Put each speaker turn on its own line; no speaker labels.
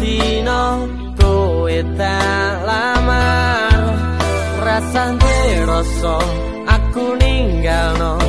dina kowe tak lamar. Rasane rasa aku ninggalno.